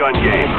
gun game.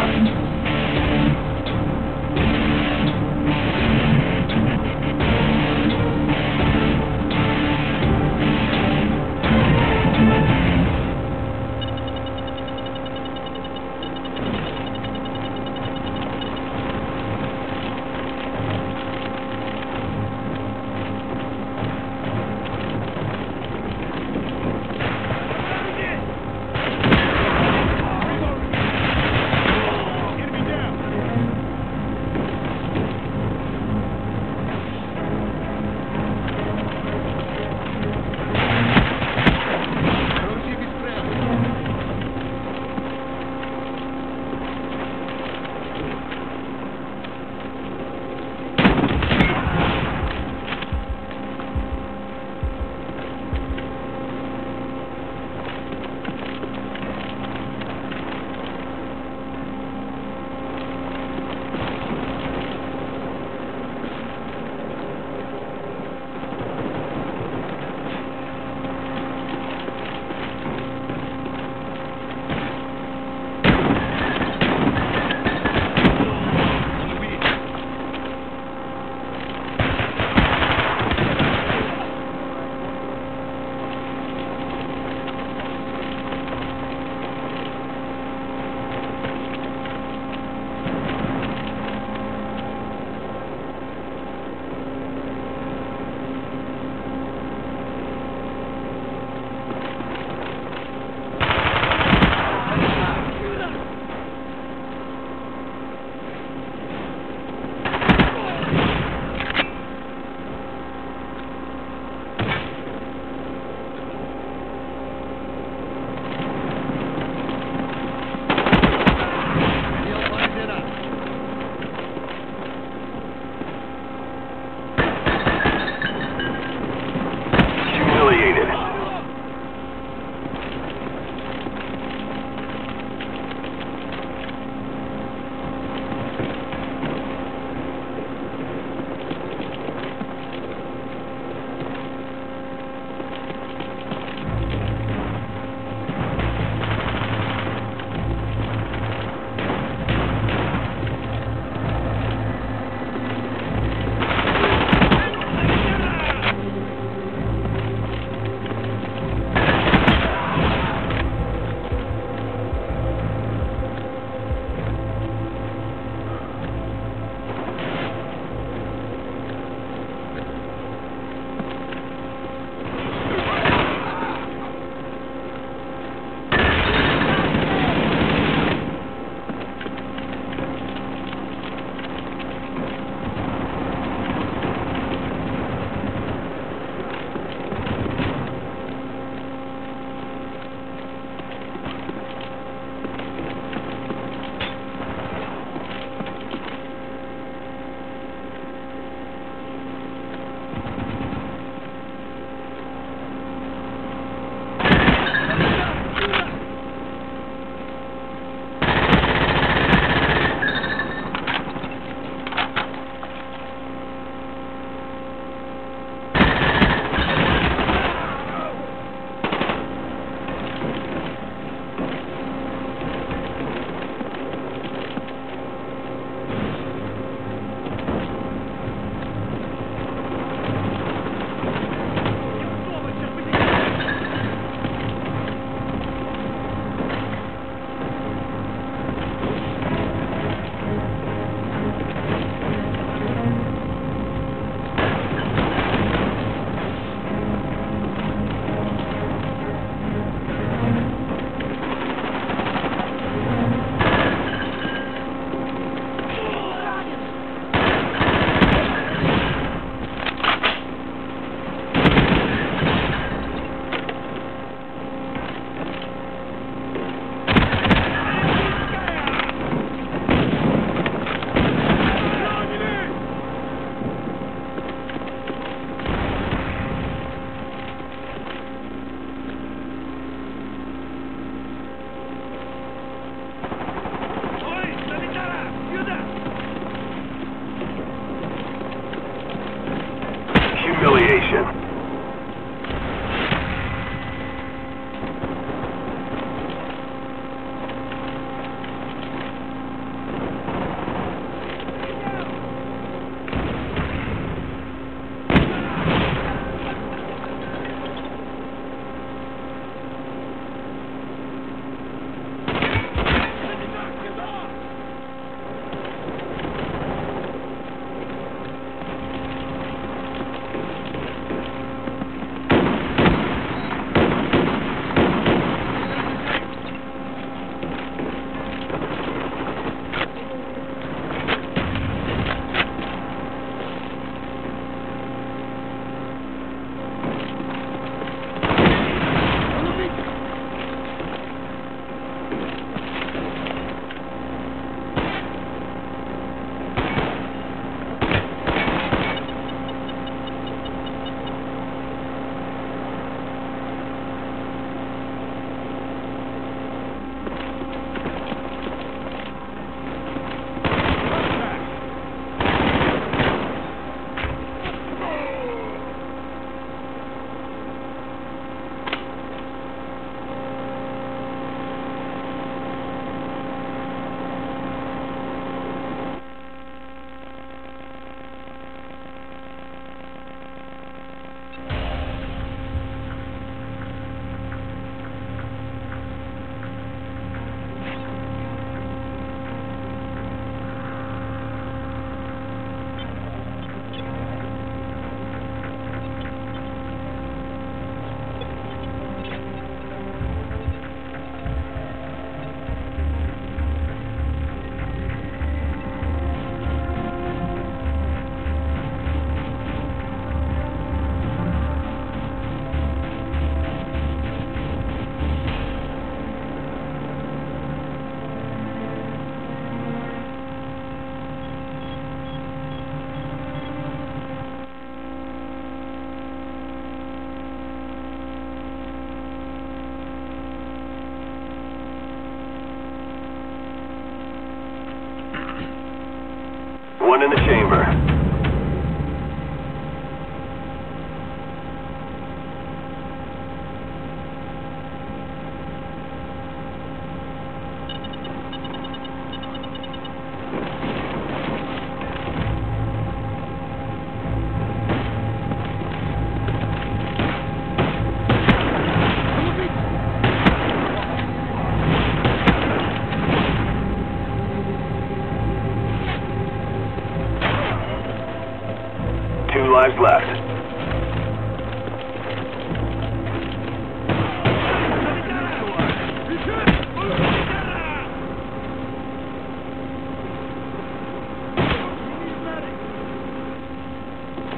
In the chamber.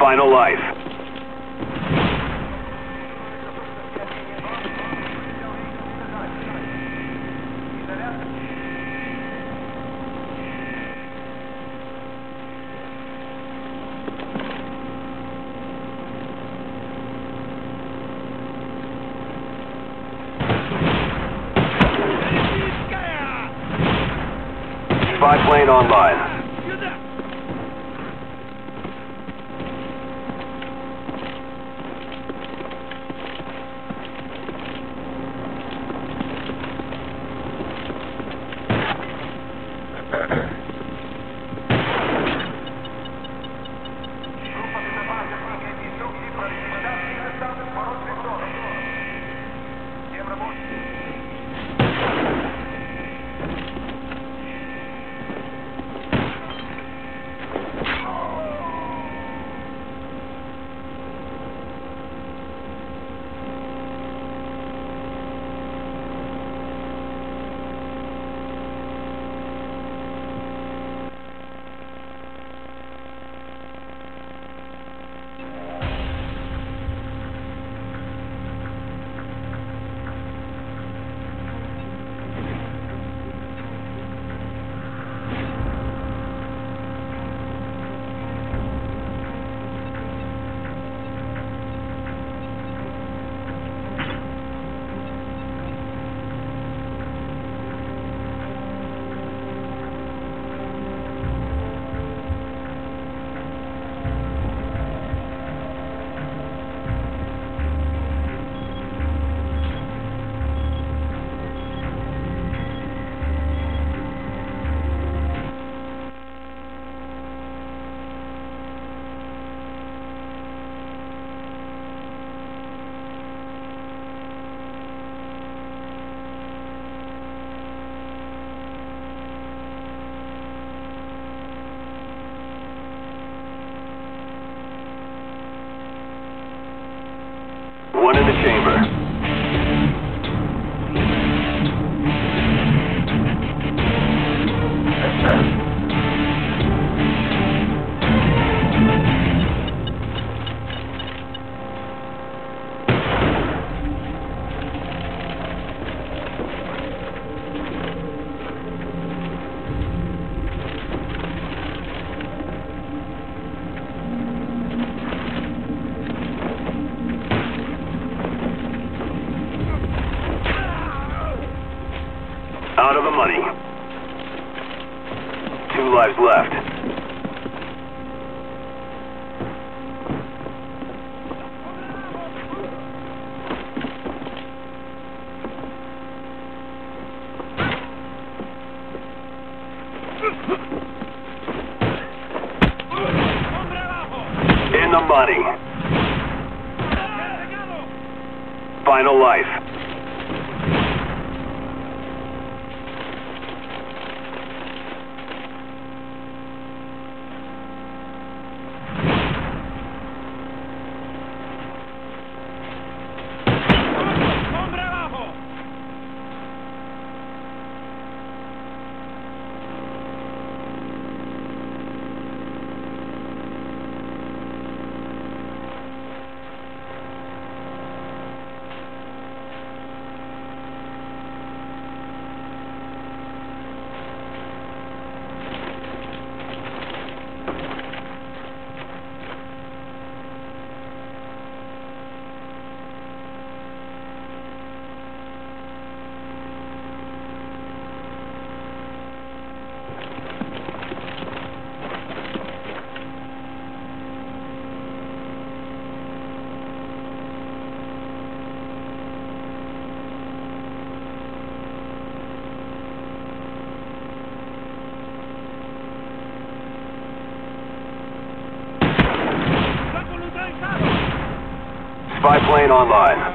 Final life. Spy plane online. Two lives left. In the money. Final life. Spy plane online.